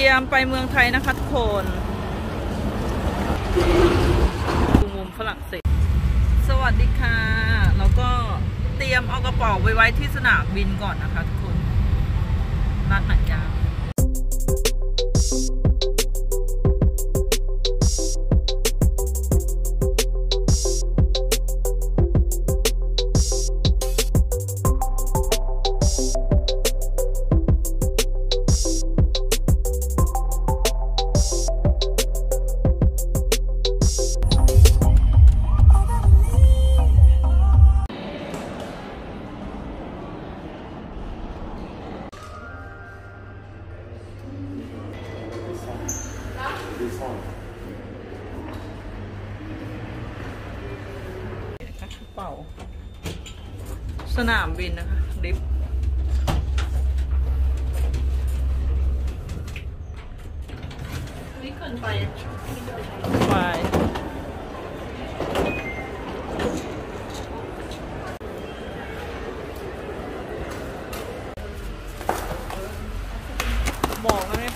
เตรียมไปเมืองไทยนะคะทุกคนดูมุมฝรั่งเศส สวัสดีค่ะ แล้วก็เตรียมเอากระเป๋าไปไว้ที่สนามบินก่อนนะคะทุกคนนัดหนังยาว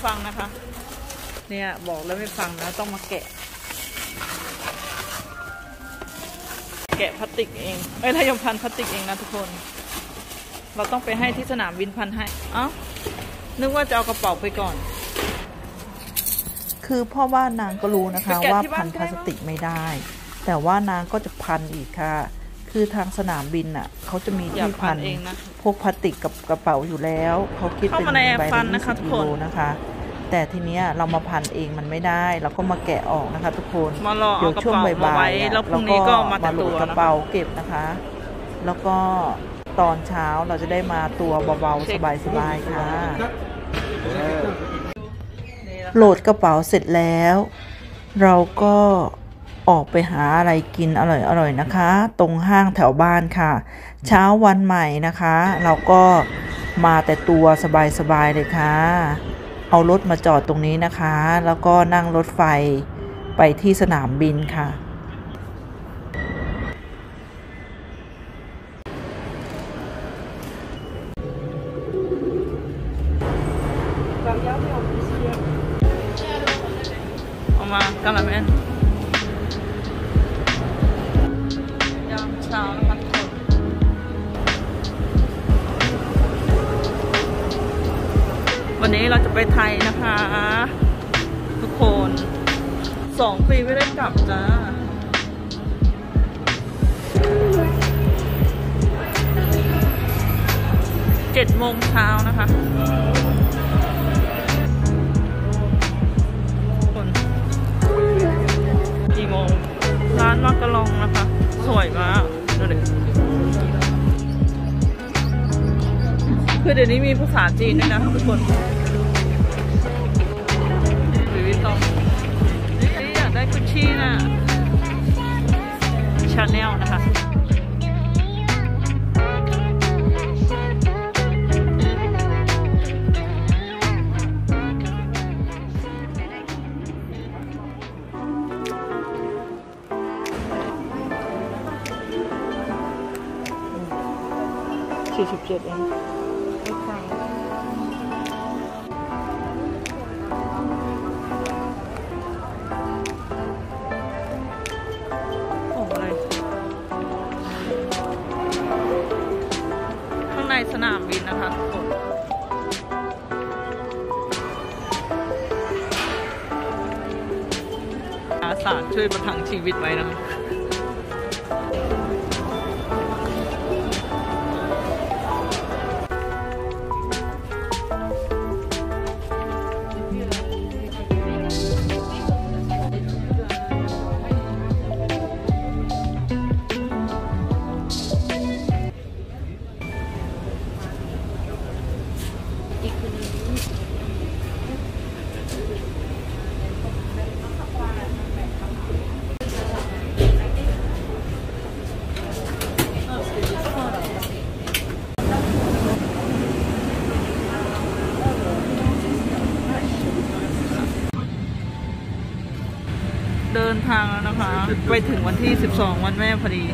ฟังนะคะ เนี่ยบอกแล้วไม่ฟังนะ ต้องมาแกะ แกะพลาสติกเองเอ้ยถ้ายมพันพลาสติกเองนะทุกคน เราต้องไปให้ที่สนามบินพันให้ เอ้า นึกว่าจะเอากระเป๋าไปก่อน คือพ่อว่านางก็รู้นะคะไปแกะว่าที่บ้าพันนก็ได้พลาสติกไม่ได้ แต่ว่านางก็จะพันอีกค่ะคือทางสนามบินอะเขาจะมีอย่าที่พัพันนเองนะพวกพลาสติกกับกระเป๋าอยู่แล้ว เขาคิดเป็นเข้ามาในใบฟัละนยี่นะคะสิบทุกยูคนโรนะคะ แต่ทีเนี้ยเรามาพันเองมันไม่ได้ เราก็มาแกะออกนะคะ ทุกคนมารอเอาเดี๋ยวกระช่วงเป๋ามาบ่าไว้ยๆอะแล้วพรุ่งนี้ก็มาแต่โหลตัดวกระนะเป๋าเก็บนะคะ แล้วก็ตอนเช้าเราจะได้มาตัวเบาๆสบายๆค่ะนี่นะโหลดกระเป๋าเสร็จแล้ว เราก็ออกไปหาอะไรกินอร่อยๆนะคะ ตรงห้างแถวบ้านค่ะ เช้าวันใหม่นะคะ เราก็มาแต่ตัวสบายๆเลยค่ะ เอารถมาจอดตรงนี้นะคะ แล้วก็นั่งรถไฟไปที่สนามบินค่ะ สองปีไม่ได้กลับจ้าเจ็ดโมงเช้านะคะคนกี่โมง ร้านมักกะลองนะคะ สวยมากดูดิคือเดี๋ยวนี้มีภาษาจีนด้วยนะทุกคน ชชี่น่ะชาแนลนะคะสี่สิบเจ็ดเอง สนามบินนะคะทุกคนอาสาช่วยประทังชีวิตไว้นะ ไปถึงวันที่ 12 วันแม่พอดี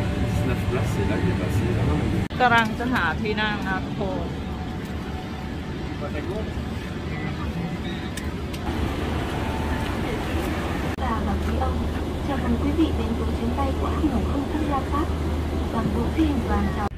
กำลังจะหาที่นั่งนะทุกคน Và bằng quý ông, chào mừng quý vị đến với chuyến bay của hãng hàng không Thăng Long Pháp bằng bộ phi hành đoàn chào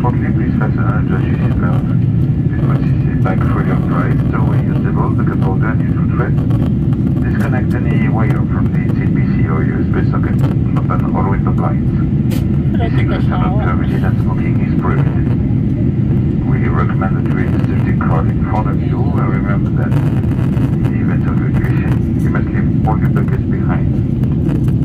shortly, please fasten on your seatbelt. Please put seat back for your right, so when you stable, the couple gun you should threat. Disconnect any wire from the CPC or USB socket. Open all window blinds. Cigarette not permitted and smoking is prohibited. We recommend that you read the safety card in front of you and remember that in the event of evacuation, you must leave all your baggage behind.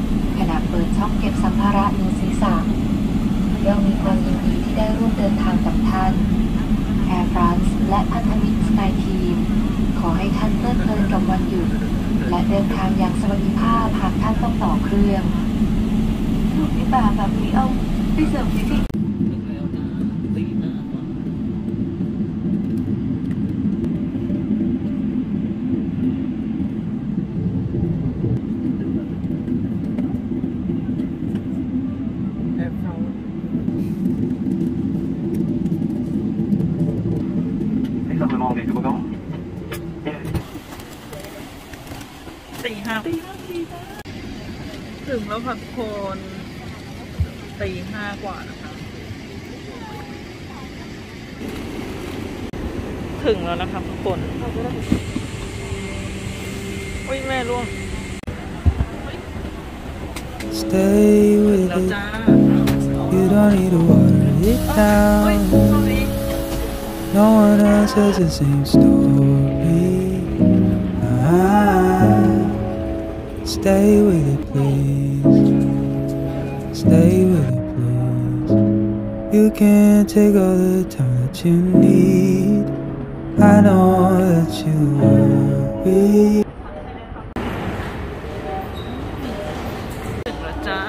ขณะเปิดช่องเก็บสัมภาระเหนือศีรษะเรามีความยินดีที่ได้ร่วมเดินทางกับท่าน Air France และพันธมิตรสกายทีม ขอให้ท่านเพลิดเพลินกับวันหยุด และเดินทางอย่างสวัสดิภาพหากท่านต้องต่อเครื่องถูกที่บ่าแบบนี้เอาไปเสริมสิพี่ ถึงแล้วจ้าตีหน้ากว่าแอบเขา Exactement, avec vos parents ตีห้าตีห้าตีห้า ถึงแล้วค่ะทุกคนตีห้ากว่านะคะ ถึงแล้วนะคะทุกคนอุ้ยแม่ร่วง Stay ถึง with แล้ว it. จ้า You don't need to water it เฮ้ย down. ตรงนี้ No one else has the same story. Stay with it, please. Stay with it, please. You can't take all the time that you need. I know that you worry. ถึงแล้วจ้า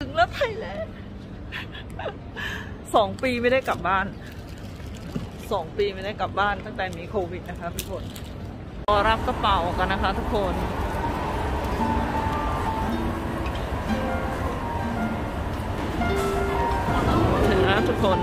ถึงแล้วไทยแลนด์สองปีไม่ได้กลับบ้าน สองปีไม่ได้กลับบ้านตั้งแต่มีโควิดนะคะทุกคนรอรับกระเป๋ากันนะคะทุกคนถึงแล้วทุกคน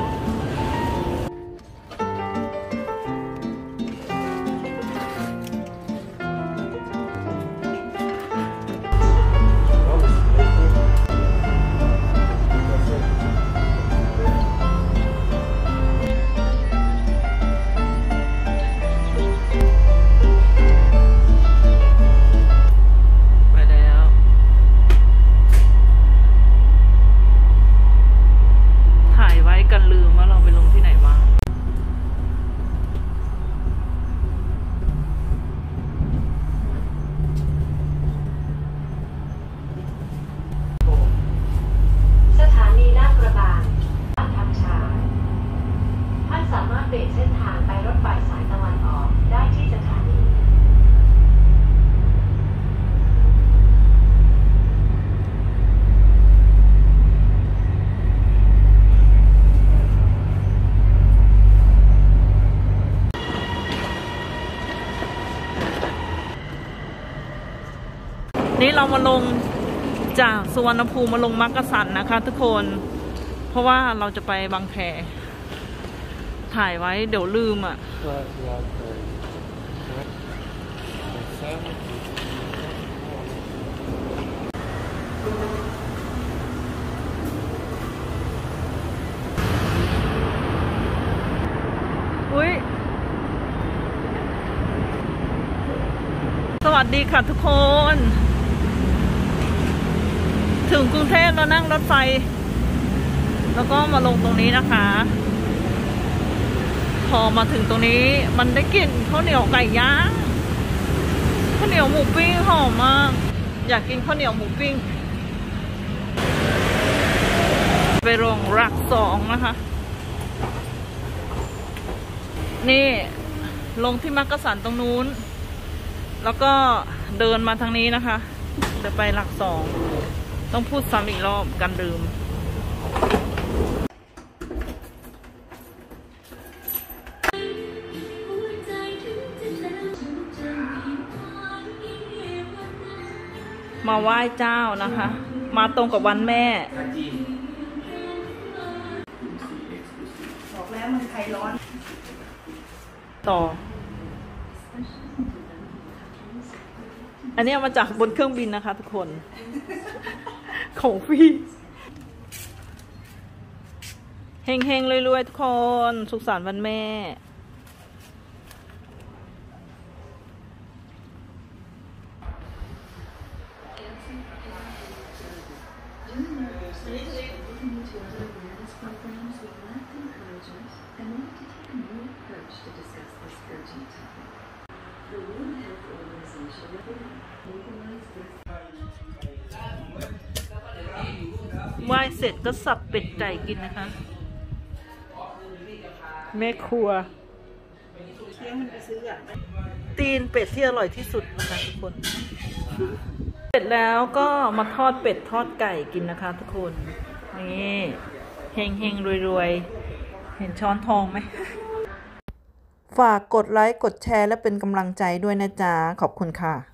เรามาลงจากสุวรรณภูมิมาลงมักกะสันนะคะ ทุกคน เพราะว่าเราจะไปบางแคถ่ายไว้เดี๋ยวลืมอะ อุ้ย สวัสดีค่ะทุกคน ถึงกรุงเทพเรานั่งรถไฟ แล้วก็มาลงตรงนี้นะคะ พอมาถึงตรงนี้มันได้กลิ่นข้าวเหนียวไก่ย่างข้าวเหนียวหมูปิ้งหอมมาก อยากกินข้าวเหนียวหมูปิ้ง ไปโรงรักสองนะคะ นี่ลงที่มักกะสันตรงนู้น แล้วก็เดินมาทางนี้นะคะ เดี๋ยวไปหลักสอง ต้องพูดซ้ำอีกรอบกันลืม มาไหว้เจ้านะคะ มาตรงกับวันแม่ บอกแล้วมันไทยร้อน ต่อ อันนี้เอามาจากบนเครื่องบินนะคะทุกคน ของฟรีเฮงเฮงๆรวยๆทุกคน สุขสันต์วันแม่ ไหว้เส ร็จก็สับเป็ดไก่กินนะคะ แม่ครัว ตีนเป็ดที่อร่อยที่สุดนะคะทุกคนเสร็จแล้วก็มาทอดเป็ดทอดไก่กินนะคะ ทุกคน นี่เฮงเฮงรวยรวยๆ เห็นช้อนทองไหมฝากกดไลค์ กดแชร์และเป็นกำลังใจด้วยนะจ๊ะ ขอบคุณค่ะ